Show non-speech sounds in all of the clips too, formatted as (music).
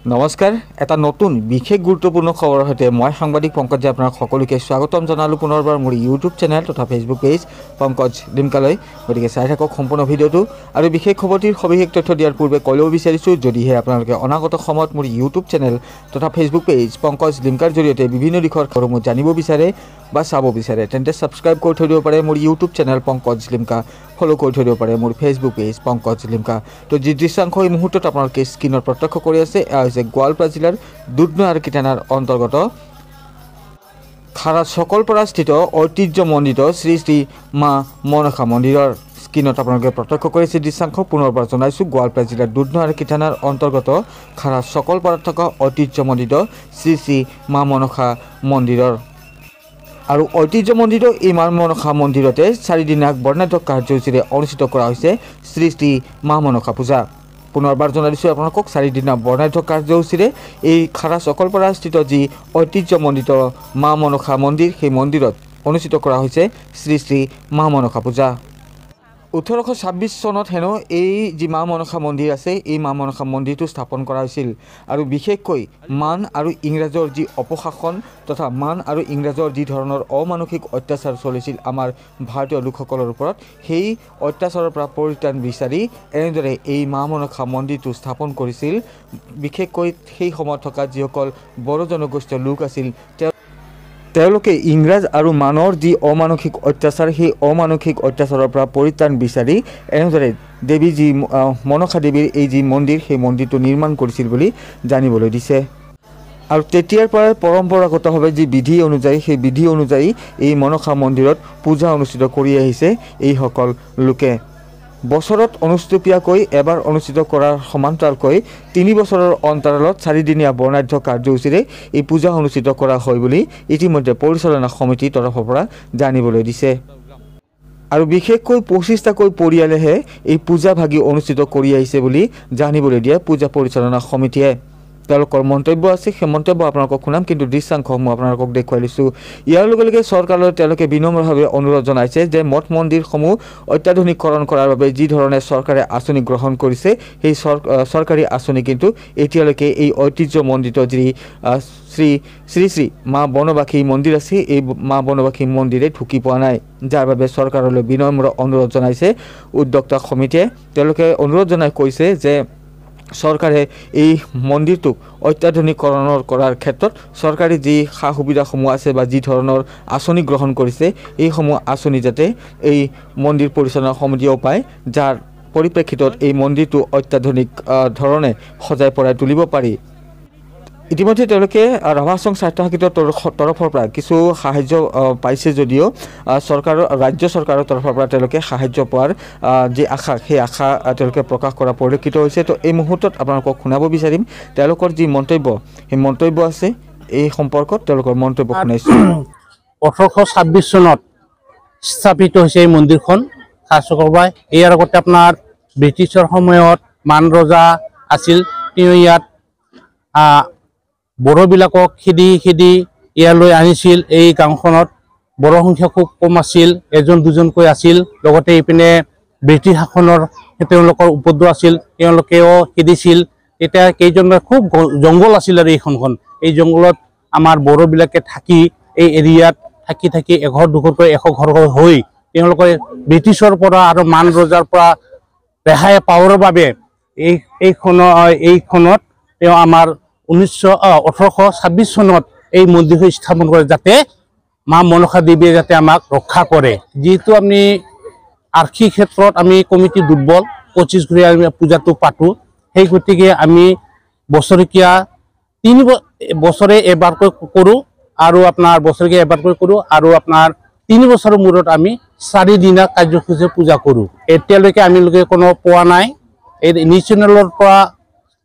নমস্কাৰ এটা নতুন বিশেষ গুৰুত্বপূৰ্ণ খবৰৰ সৈতে মই সাংবাদিক পংকজে আপোনাক সকলোকে স্বাগতম জনালোঁ পুনৰবাৰ মোৰ ইউটিউব চেনেল তথা ফেচবুক পেজ পংকজ ডিমকালৈ। গতিকে চাই থাকক সম্পূৰ্ণ ভিডিঅ'টো। আৰু বিশেষ খবৰটিৰ সবিশেষ তথ্য দিয়াৰ পূৰ্বে ক'লেও বিচাৰিছোঁ যদিহে আপোনালোকে অনাগত সময়ত মোৰ ইউটিউব চেনেল তথা ফেচবুক পেজ পংকজ ডিমকাৰ জৰিয়তে বিভিন্ন দিশৰ খবৰসমূহ জানিব বিচাৰে। বা চাব বিচাৰে তেন্তে ছাবস্ক্ৰাইব কৰি থৈ দিব পাৰে মোৰ YouTube channel Pankaj Dimka follow' কৰি থৈ দিব পাৰে মোৰ ফেচবুক পেজ পংকজ লিমকা তো যি দৃশ্যাংশ এই মুহূৰ্তত আপোনালোকে স্ক্ৰীণত প্ৰত্যক্ষ কৰি আছে এয়া হৈছে গোৱালপাৰা জিলাৰ দুধনৈ আৰু কীটানাৰ অন্তৰ্গত খাৰা চকলপৰা স্থিত ঐতিহ্যমণ্ডিত শ্ৰী শ্ৰী মা মনসা মন্দিৰৰ স্ক্ৰীণত আপোনালোকে প্ৰত্যক্ষ কৰিছে দৃশ্যাংশ পুনৰবাৰ জনাইছোঁ গোৱালপাৰা জিলাৰ দুধনৈ আৰু কীটানাৰ অন্তৰ্গত খাৰা চকলপাৰাত থকা ঐতিহ্যমণ্ডিত শ্ৰী শ্ৰী মা মনসা মন্দিৰৰ আৰু ঐতিহ্যমণ্ডিত এই মা মনসা মন্দিৰতে চাৰিদিনীয়া বৰ্ণাঢ্য কাৰ্যসূচীৰে অনুষ্ঠিত কৰা হৈছে শ্ৰী শ্ৰী মা মনসা পূজা। পুনৰবাৰ জনাই দিছোঁ আপোনালোকক চাৰিদিনীয়া বৰ্ণাঢ্য কাৰ্যসূচীৰে এই খাৰা চকলপাৰা স্থিত যি ঐতিহ্যমণ্ডিত মা মনসা মন্দিৰ সেই মন্দিৰত অনুষ্ঠিত কৰা হৈছে শ্ৰী শ্ৰী মা মনসা পূজা। ওঠৰশ ছাব্বিছ চনত হেনো এই যি মা মনসা মন্দিৰ আছে এই মা মনসা মন্দিৰটো স্থাপন কৰা হৈছিল। আৰু বিশেষকৈ মান আৰু ইংৰাজৰ যি অপশাসন তথা মান আৰু ইংৰাজৰ যি ধৰণৰ অমানসিক অত্যাচাৰ চলিছিল আমাৰ ভাৰতীয় লোকসকলৰ ওপৰত সেই অত্যাচাৰৰ পৰা পৰিত্ৰাণ বিচাৰি এনেদৰে এই মা মনসা মন্দিৰটো স্থাপন কৰিছিল। বিশেষকৈ সেই সময়ত থকা যিসকল বড়ো জনগোষ্ঠীয় লোক আছিল তেওঁ তেওঁলোকে ইংৰাজ আৰু মানৰ যি অমানসিক অত্যাচাৰ সেই অমানসিক অত্যাচাৰৰ পৰা পৰিত্ৰাণ বিচাৰি এনেদৰে দেৱী যি মনসা দেৱীৰ এই যি মন্দিৰ সেই মন্দিৰটো নিৰ্মাণ কৰিছিল বুলি জানিবলৈ দিছে। আৰু তেতিয়াৰ পৰাই পৰম্পৰাগতভাৱে যি বিধি অনুযায়ী সেই বিধি অনুযায়ী এই মনসা মন্দিৰত পূজা অনুষ্ঠিত কৰি আহিছে এইসকল লোকে। বছৰত অনুষ্টুপীয়াকৈ এবাৰ অনুষ্ঠিত কৰাৰ সমান্তৰালকৈ তিনি বছৰৰ অন্তৰালত চাৰিদিনীয়া বৰ্ণাঢ্য কাৰ্যসূচীৰে এই পূজা অনুষ্ঠিত কৰা হয় বুলি ইতিমধ্যে পৰিচালনা সমিতিৰ তৰফৰ পৰা জানিবলৈ দিছে। আৰু বিশেষকৈ পঁচিছটাকৈ পৰিয়ালেহে এই পূজা ভাগি অনুষ্ঠিত কৰি আহিছে বুলি জানিবলৈ দিয়ে পূজা পৰিচালনা সমিতিয়ে। তেওঁলোকৰ মন্তব্য আছে সেই মন্তব্য আপোনালোকক শুনাম কিন্তু দৃশ্যাংশসমূহ আপোনালোকক দেখুৱাই দিছোঁ ইয়াৰ লগে লগে চৰকাৰলৈ তেওঁলোকে বিনম্ৰভাৱে অনুৰোধ জনাইছে যে মঠ মন্দিৰসমূহ অত্যাধুনিকৰণ কৰাৰ বাবে যি ধৰণে চৰকাৰে আঁচনি গ্ৰহণ কৰিছে সেই চৰকাৰী আঁচনি কিন্তু এতিয়ালৈকে এই ঐতিহ্যমণ্ডিত যি শ্ৰী শ্ৰী শ্ৰী মা বনবাসী মন্দিৰ আছে এই মা বনবাসী মন্দিৰে ঢুকি পোৱা নাই। যাৰ বাবে চৰকাৰলৈ বিনম্ৰ অনুৰোধ জনাইছে উদ্যোক্তা সমিতিয়ে। তেওঁলোকে অনুৰোধ জনাই কৈছে যে চৰকাৰে এই মন্দিৰটোক অত্যাধুনিকৰণৰ কৰাৰ ক্ষেত্ৰত চৰকাৰী যি সা সুবিধাসমূহ আছে বা যি ধৰণৰ আঁচনি গ্ৰহণ কৰিছে এইসমূহ আঁচনি যাতে এই মন্দিৰ পৰিচালনা সমিতিয়েও পায় যাৰ পৰিপ্ৰেক্ষিতত এই মন্দিৰটো অত্যাধুনিক ধৰণে সজাই পৰাই তুলিব পাৰি। ইতিমধ্যে তেওঁলোকে আহ, ৰাভাচং স্বায়ত্তশাসিত তৰফ- তৰফৰ পৰা কিছু সাহাৰ্য পাইছে যদিও চৰকাৰৰ ৰাজ্য চৰকাৰৰ তৰফৰ পৰা তেওঁলোকে সাহাৰ্য পোৱাৰ যি আশা সেই আশা তেওঁলোকে প্ৰকাশ কৰা পৰিলক্ষিত হৈছে। তো এই মুহূৰ্তত আপোনালোকক শুনাব বিচাৰিম তেওঁলোকৰ যি মন্তব্য সেই মন্তব্য আছে এই সম্পৰ্কত তেওঁলোকৰ মন্তব্য শুনাইছোঁ। (clears throat) ওঠৰশ ছাব্বিছ চনত স্থাপিত হৈছে এই মন্দিৰখন খাচকৰবাই ইয়াৰ আগতে আপোনাৰ ব্ৰিটিছৰ সময়ত মান ৰজা আছিল। তেওঁ ইয়াত বড়োবিলাকক খেদি খেদি ইয়ালৈ আনিছিল। এই গাঁওখনত বড়ো সংখ্যা খুব কম আছিল এজন দুজনকৈ আছিল। লগতে ইপিনে ব্ৰিটিছ শাসনৰ তেওঁলোকৰ উপদ্ৰৱ আছিল তেওঁলোকেও খেদিছিল তেতিয়া কেইজনমান খুব জংঘল আছিল আৰু এইখনখন। এই জংঘলত আমাৰ বড়োবিলাকে থাকি এই এৰিয়াত থাকি থাকি এঘৰ দুঘৰকৈ এশ ঘৰ হৈ তেওঁলোকে ব্ৰিটিছৰ পৰা আৰু মান ৰজাৰ পৰা ৰেহাই পাবৰ বাবে এই এইখনৰ এইখনত তেওঁ আমাৰ ঊনৈছশ চনত এই মন্দিৰটো স্থাপন কৰে যাতে মা মনসা দেৱীয়ে যাতে আমাক ৰক্ষা কৰে। যিহেতু আমি আৰ্থিক ক্ষেত্ৰত আমি কমিটি দুৰ্বল পঁচিছ ঘূৰি আমি পূজাটো পাতোঁ। সেই গতিকে আমি বছৰেকীয়া তিনি বছৰে এবাৰকৈ কৰোঁ আৰু আপোনাৰ বছৰেকীয়া এবাৰকৈ কৰোঁ আৰু আপোনাৰ তিনি বছৰৰ মূৰত আমি চাৰিদিনীয়া কাৰ্যসূচী পূজা কৰোঁ। এতিয়ালৈকে আমিলোকে কোনো পোৱা নাই। এই নিউজ চেনেলৰ পৰা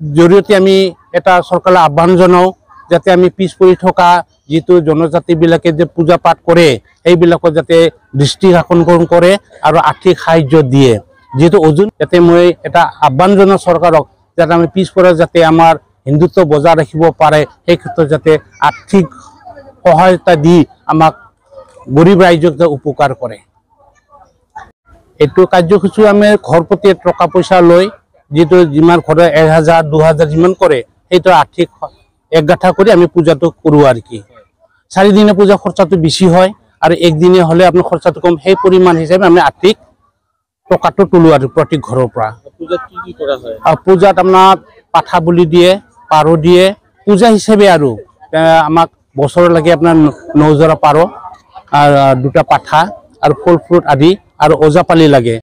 জৰিয়তে আমি এটা চৰকাৰলৈ আহ্বান জনাওঁ যাতে আমি পিছ পৰি থকা যিটো জনজাতিবিলাকে যে পূজা পাঠ কৰে সেইবিলাকত যাতে দৃষ্টি আকৰ্ষণ কৰে আৰু আৰ্থিক সাহাৰ্য দিয়ে। যিহেতু অৰ্জুন যাতে মই এটা আহ্বান জনাওঁ চৰকাৰক যাতে আমি পিছপৰা যাতে আমাৰ হিন্দুত্ব বজাই ৰাখিব পাৰে সেই ক্ষেত্ৰত যাতে আৰ্থিক সহায়তা দি আমাক গৰীব ৰাইজক যে উপকাৰ কৰে। এইটো কাৰ্যসূচী আমি ঘৰ প্ৰতি টকা পইচা লৈ যিটো যিমান ঘৰে এক হাজাৰ দুহাজাৰ যিমান কৰে সেইটো আৰ্থিক একগাঠা কৰি আমি পূজাটো কৰোঁ আৰু কি। চাৰিদিনীয়া পূজা খৰচাটো বেছি হয় আৰু একদিনীয়া হ'লে আপোনাৰ খৰচাটো কম। সেই পৰিমাণ হিচাপে আমি আৰ্থিক টকাটো তোলোঁ আৰু প্ৰতি ঘৰৰ পৰা। পূজাত আৰু পূজাত আপোনাৰ পাঠা বলি দিয়ে পাৰ দিয়ে। পূজা হিচাপে আৰু আমাক বছৰলৈকে আপোনাৰ নজৰা পাৰ দুটা পাঠা আৰু ফল ফ্ৰুট আদি আৰু ওজাপালি লাগে।